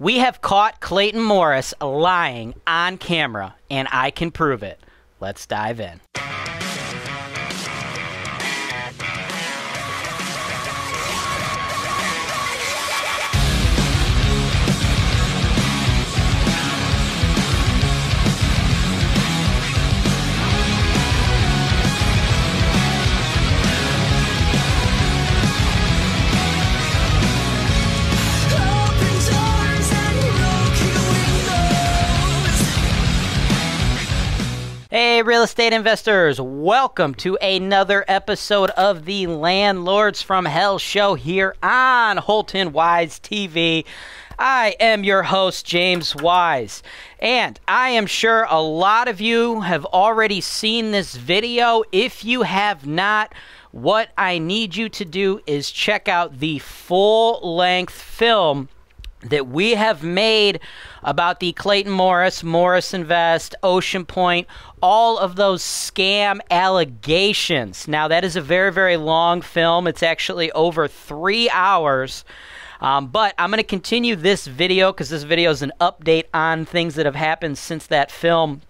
We have caught Clayton Morris lying on camera, and I can prove it. Let's dive in. Hey, real estate investors, welcome to another episode of the Landlords from Hell show here on Holton Wise TV. I am your host, James Wise, and I am sure a lot of you have already seen this video. If you have not, what I need you to do is check out the full length film that we have made about the Clayton Morris, Morris Invest, Oceanpointe, all of those scam allegations. Now, that is a very, very long film. It's actually over three hours. Um, but I'm going to continue this video because this video is an update on things that have happened since that film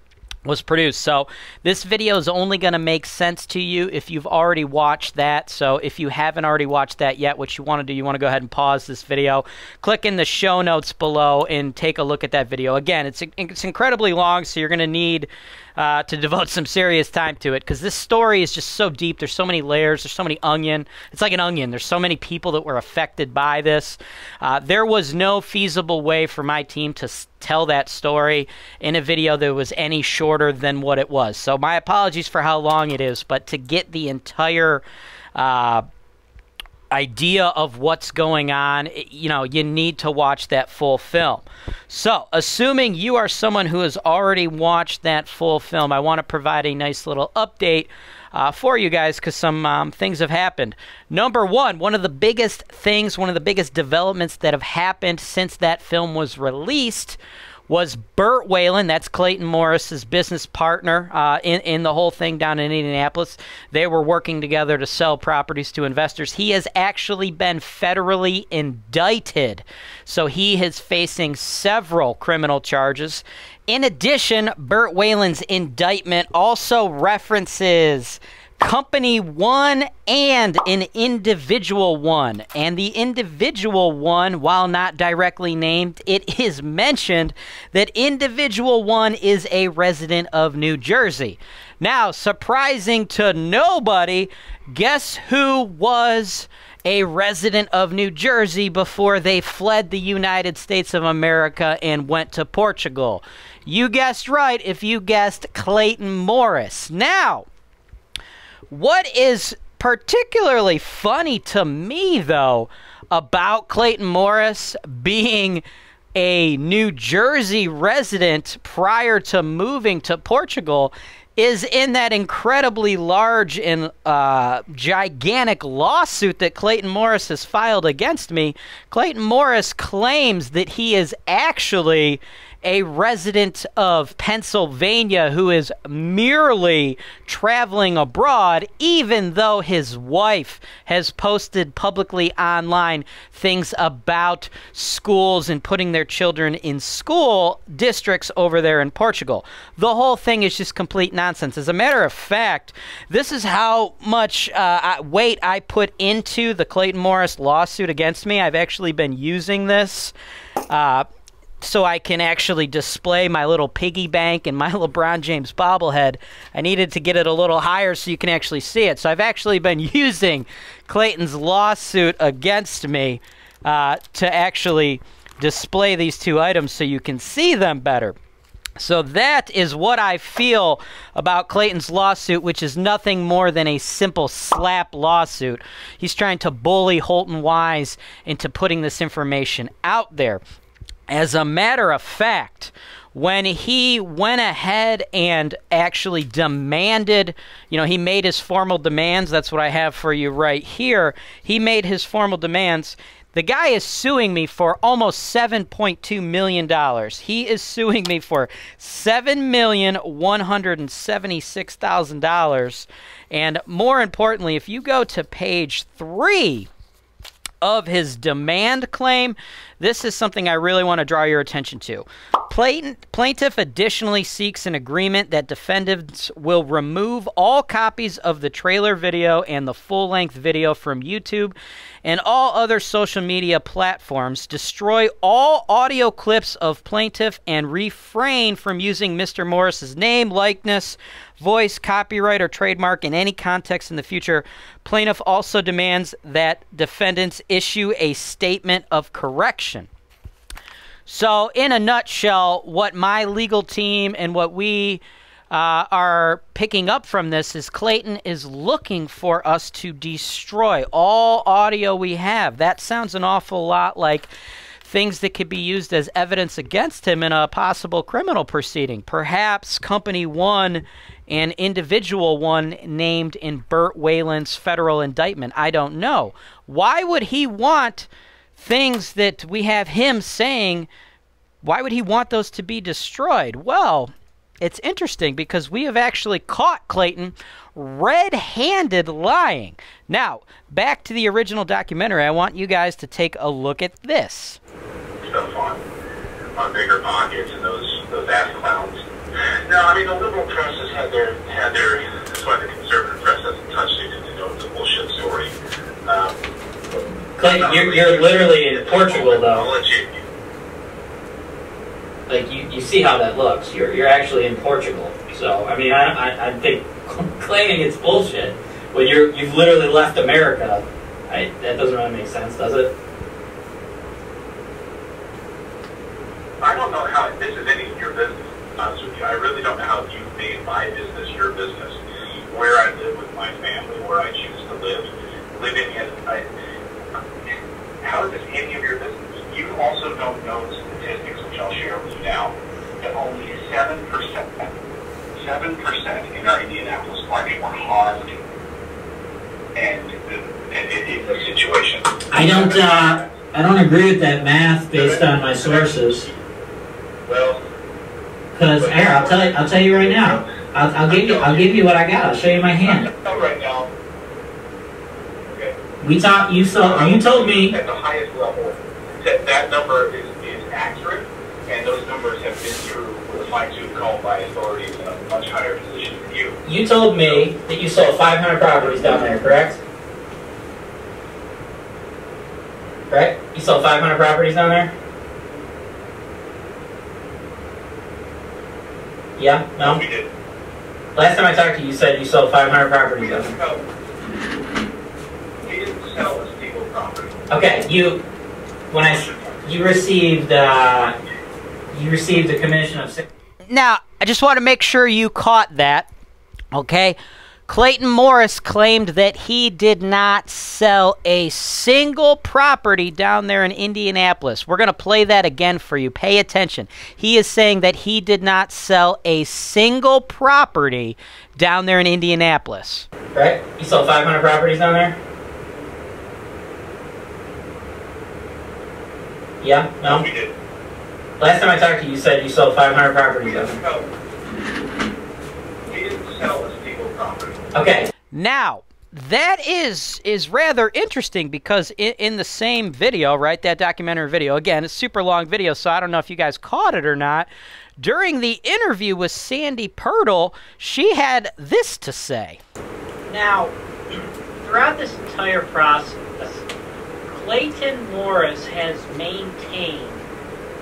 was produced. So this video is only going to make sense to you if you've already watched that. So if you haven't already watched that yet, what you want to do, you want to go ahead and pause this video, click in the show notes below, and take a look at that video. Again, it's it's incredibly long, so you're going to need uh, to devote some serious time to it because this story is just so deep. There's so many layers. There's so many onion. It's like an onion. There's so many people that were affected by this. Uh, there was no feasible way for my team to tell that story in a video that was any shorter than what it was. So my apologies for how long it is, but to get the entire uh, idea of what's going on, you know, you need to watch that full film. So, assuming you are someone who has already watched that full film, I want to provide a nice little update uh, for you guys because some um, things have happened. Number one, one of the biggest things, one of the biggest developments that have happened since that film was released was Bert Whalen. That's Clayton Morris's business partner uh, in in the whole thing down in Indianapolis. They were working together to sell properties to investors. He has actually been federally indicted, so he is facing several criminal charges. In addition, Bert Whalen's indictment also references company one and an individual one. And the individual one, while not directly named, it is mentioned that individual one is a resident of New Jersey. Now, surprising to nobody, guess who was a resident of New Jersey before they fled the United States of America and went to Portugal? You guessed right if you guessed Clayton Morris. Now, what is particularly funny to me, though, about Clayton Morris being a New Jersey resident prior to moving to Portugal is in that incredibly large and uh, gigantic lawsuit that Clayton Morris has filed against me. Clayton Morris claims that he is actually a resident of Pennsylvania who is merely traveling abroad, even though his wife has posted publicly online things about schools and putting their children in school districts over there in Portugal. The whole thing is just complete nonsense. As a matter of fact, this is how much uh, weight I put into the Clayton Morris lawsuit against me. I've actually been using this. Uh, so I can actually display my little piggy bank and my LeBron James bobblehead. I needed to get it a little higher so you can actually see it. So I've actually been using Clayton's lawsuit against me uh, to actually display these two items so you can see them better. So that is what I feel about Clayton's lawsuit, which is nothing more than a simple SLAPP lawsuit. He's trying to bully Holton Wise into putting this information out there. As a matter of fact, when he went ahead and actually demanded, you know, he made his formal demands. That's what I have for you right here. He made his formal demands. The guy is suing me for almost $7.2 million. He is suing me for $7,176,000. And more importantly, if you go to page three of his demand claim, this is something I really want to draw your attention to. Plaintiff, additionally seeks an agreement that defendants will remove all copies of the trailer video and the full length video from YouTube and all other social media platforms, destroy all audio clips of plaintiff, and refrain from using Mr. Morris's name, likeness, voice, copyright, or trademark in any context in the future. Plaintiff also demands that defendants issue a statement of correction. So, in a nutshell, what my legal team and what we uh, are picking up from this is Clayton is looking for us to destroy all audio we have. That sounds an awful lot like things that could be used as evidence against him in a possible criminal proceeding. Perhaps Company One and Individual One named in Bert Whalen's federal indictment. I don't know. Why would he want things that we have him saying? Why would he want those to be destroyed? Well, it's interesting because we have actually caught Clayton red handed lying. Now, back to the original documentary, I want you guys to take a look at this. stuff on on BiggerPockets and those those ass clowns. No, I mean the liberal press has had their had their that's why the conservative press hasn't touched it because they know it's a bullshit story. Um, Clayton, you're- you're literally in Portugal, though. Like, you, you see how that looks. You're, you're actually in Portugal. So, I mean, I, I, I think claiming it's bullshit when you're, you've literally left America, I, that doesn't really make sense, does it? I don't know how this is any of your business. Honest I really don't know how you've made my business your business. Where I live with my family, where I choose to live, living in. I, how is this any of your business? You also don't know the statistics, which I'll share with you now, that only seven percent, seven percent in our Indianapolis market were harmed, and is a situation. I don't, uh, I don't agree with that math based on my sources. Well. Cause here, I'll tell you, I'll tell you right now. I'll, I'll give you, I'll give you what I got. I'll show you my hand. Right now. Okay. We talked. You saw. You told me. At the highest that that number is, is accurate, and those numbers have been through with a fine tooth comb by authorities in a much higher position than you. You told me that you sold 500 properties down there, correct? Right? You sold 500 properties down there? Yeah? No? We did. Last time I talked to you, you said you sold 500 properties down there. sell. We didn't sell a single property. Okay, you, when I, you received, uh, you received a commission of six. Now, I just want to make sure you caught that. Okay? Clayton Morris claimed that he did not sell a single property down there in Indianapolis. We're going to play that again for you. Pay attention. He is saying that he did not sell a single property down there in Indianapolis. Right? You sold 500 properties down there? Yeah? No? We did. Last time I talked to you, you said you sold 500 properties down didn't there. sell. We didn't sell a single property. Okay. Now, that is is rather interesting because in, in the same video, right, that documentary video, again, it's a super long video, so I don't know if you guys caught it or not. During the interview with Sandy Pirtle, she had this to say. Now, throughout this entire process, Clayton Morris has maintained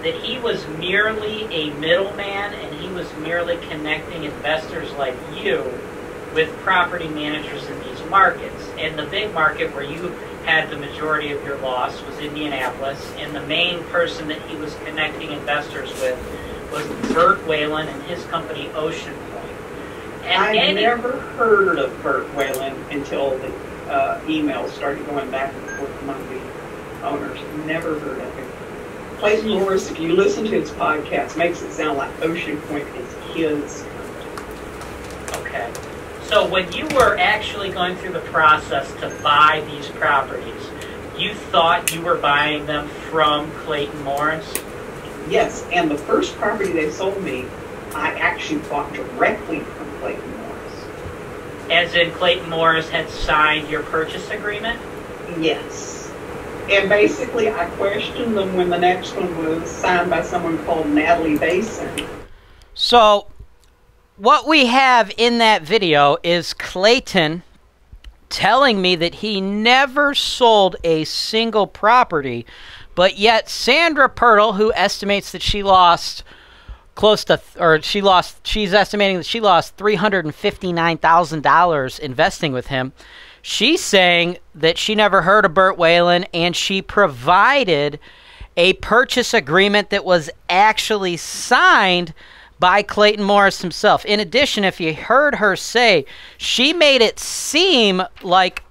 that he was merely a middleman and he was merely connecting investors like you with property managers in these markets. And the big market where you had the majority of your loss was Indianapolis, and the main person that he was connecting investors with was Bert Whalen and his company Ocean Point. And I any- never heard of Bert Whalen until the uh, emails started going back and forth among the owners. Never heard of him. Clayton Morris, if you listen to his podcast, makes it sound like Oceanpointe is his. Okay. So when you were actually going through the process to buy these properties, you thought you were buying them from Clayton Morris? Yes, and the first property they sold me, I actually bought directly from Clayton. As in Clayton Morris had signed your purchase agreement? Yes. And basically, I questioned them when the next one was signed by someone called Natalie Basin. So, what we have in that video is Clayton telling me that he never sold a single property, but yet Sandra Pirtle, who estimates that she lost close to, or she lost, she's estimating that she lost $359,000 investing with him. She's saying that she never heard of Bert Whalen and she provided a purchase agreement that was actually signed by Clayton Morris himself. In addition, if you heard her say, she made it seem like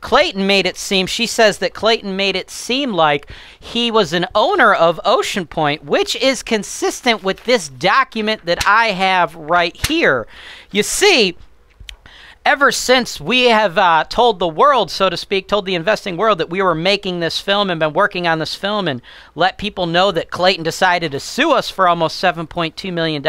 Clayton made it seem, she says that Clayton made it seem like he was an owner of Oceanpointe, which is consistent with this document that I have right here. You see, ever since we have uh, told the world, so to speak, told the investing world that we were making this film and been working on this film and let people know that Clayton decided to sue us for almost $7.2 million,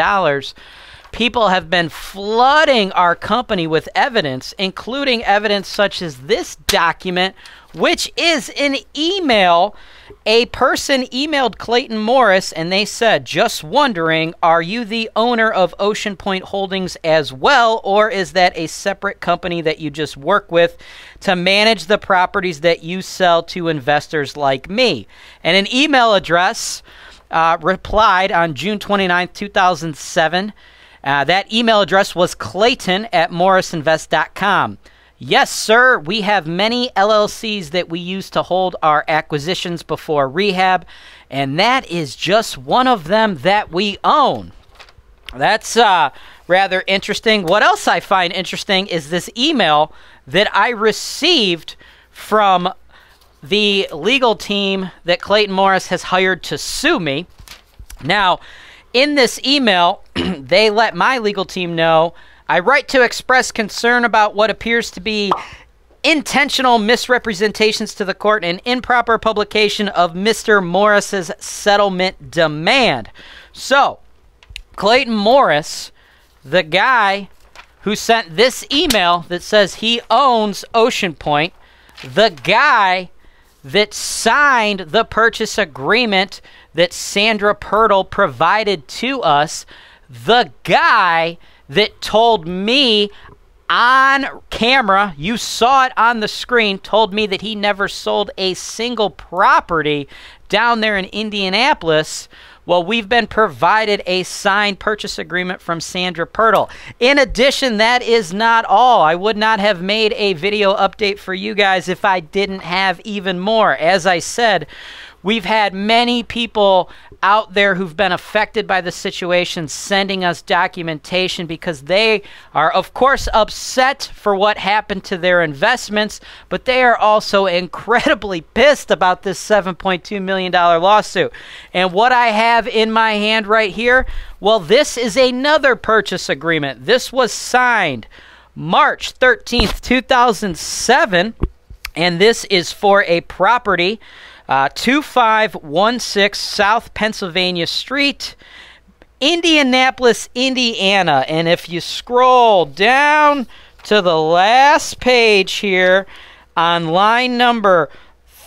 people have been flooding our company with evidence, including evidence such as this document, which is an email. A person emailed Clayton Morris and they said, Just wondering, are you the owner of Oceanpointe Holdings as well, or is that a separate company that you just work with to manage the properties that you sell to investors like me? And an email address uh, replied on June 29, 2007. Uh, that email address was clayton at morrisinvest.com. Yes, sir. We have many LLCs that we use to hold our acquisitions before rehab, and that is just one of them that we own. That's uh, rather interesting. What else I find interesting is this email that I received from the legal team that Clayton Morris has hired to sue me. Now, in this email, they let my legal team know I write to express concern about what appears to be intentional misrepresentations to the court and improper publication of Mr. Morris's settlement demand. So, Clayton Morris, the guy who sent this email that says he owns Oceanpointe, the guy that signed the purchase agreement that Sandra Pirtle provided to us, the guy that told me on camera, you saw it on the screen, told me that he never sold a single property down there in Indianapolis. Well, we've been provided a signed purchase agreement from Sandra Pirtle. In addition, that is not all. I would not have made a video update for you guys if I didn't have even more. As I said, We've had many people out there who've been affected by the situation sending us documentation because they are, of course, upset for what happened to their investments, but they are also incredibly pissed about this $7.2 million lawsuit. And what I have in my hand right here, well, this is another purchase agreement. This was signed March 13th, 2007, and this is for a property. Uh, 2516 South Pennsylvania Street, Indianapolis, Indiana. And if you scroll down to the last page here on line number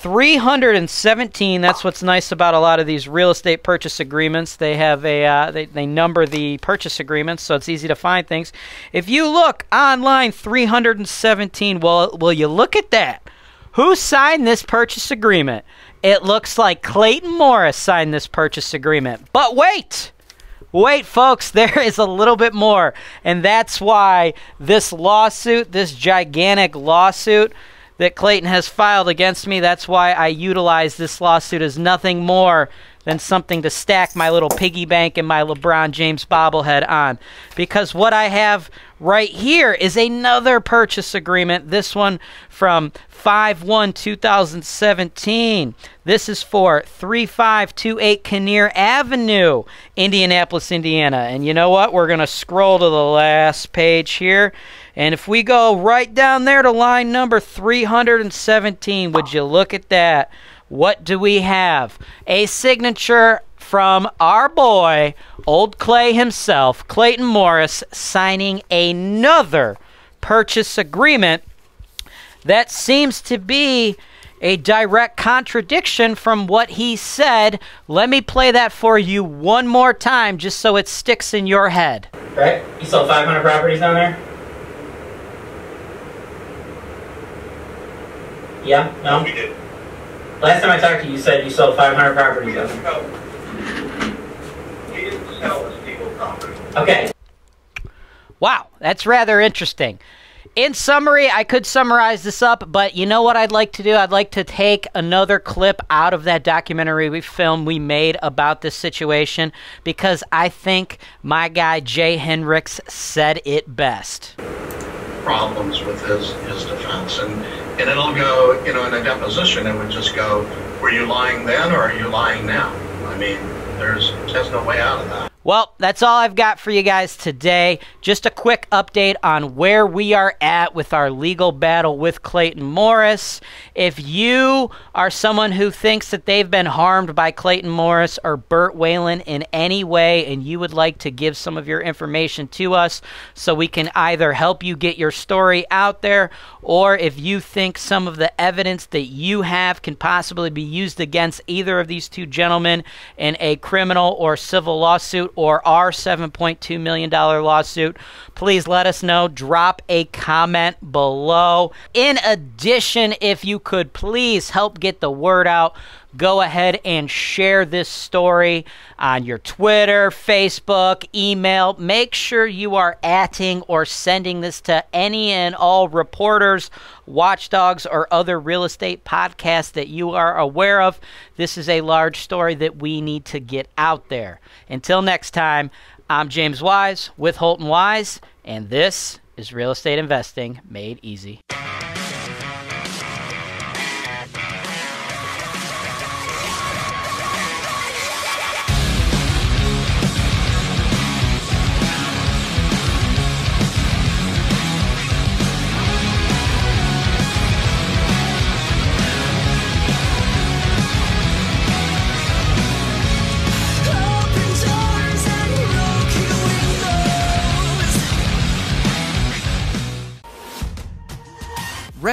317 that's what's nice about a lot of these real estate purchase agreements they have a uh, they, they number the purchase agreements so it's easy to find things if you look on line 317 well will you look at that who signed this purchase agreement it looks like Clayton Morris signed this purchase agreement. But wait! Wait, folks, there is a little bit more. And that's why this lawsuit, this gigantic lawsuit that Clayton has filed against me, that's why I utilize this lawsuit as nothing more than something to stack my little piggy bank and my LeBron James bobblehead on. Because what I have right here is another purchase agreement, this one from 5 1 2017. This is for 3528 Kinnear Avenue, Indianapolis, Indiana. And you know what? We're going to scroll to the last page here. And if we go right down there to line number 317, would you look at that? What do we have? A signature from our boy, Old Clay himself, Clayton Morris, signing another purchase agreement that seems to be a direct contradiction from what he said. Let me play that for you one more time just so it sticks in your head. Right? You sold 500 properties down there? Yeah? No, No? we didn't. Last time I talked to you, you said you sold 500 properties down there. sell, we didn't sell a single property. Okay. Wow, that's rather interesting. In summary, I could summarize this up, but you know what I'd like to do? I'd like to take another clip out of that documentary we film we made about this situation because I think my guy Jay Hinrichs said it best. problems with his, his defense. And, and it'll go, you know, in a deposition, it would just go, were you lying then or are you lying now? I mean, there's just no way out of that. Well, that's all I've got for you guys today. Just a quick update on where we are at with our legal battle with Clayton Morris. If you are someone who thinks that they've been harmed by Clayton Morris or Bert Whalen in any way and you would like to give some of your information to us so we can either help you get your story out there or if you think some of the evidence that you have can possibly be used against either of these two gentlemen in a criminal or civil lawsuit or our $7.2 million lawsuit, please let us know. Drop a comment below. In addition, if you could please help get the word out, go ahead and share this story on your Twitter, Facebook, email. Make sure you are atting or sending this to any and all reporters, watchdogs, or other real estate podcasts that you are aware of. This is a large story that we need to get out there. Until next time, I'm James Wise with Holton Wise, and this is Real Estate Investing Made Easy.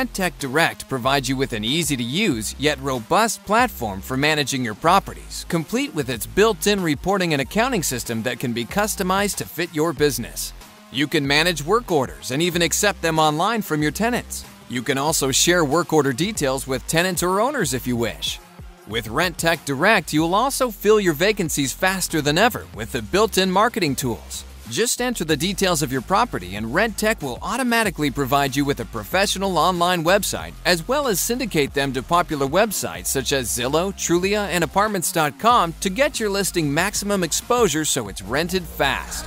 Rentec Direct provides you with an easy to use yet robust platform for managing your properties, complete with its built in reporting and accounting system that can be customized to fit your business. You can manage work orders and even accept them online from your tenants. You can also share work order details with tenants or owners if you wish. With Rentec Direct, you'll also fill your vacancies faster than ever with the built in marketing tools. Just enter the details of your property, and Rentec will automatically provide you with a professional online website, as well as syndicate them to popular websites such as Zillow, Trulia, and Apartments.com to get your listing maximum exposure so it's rented fast.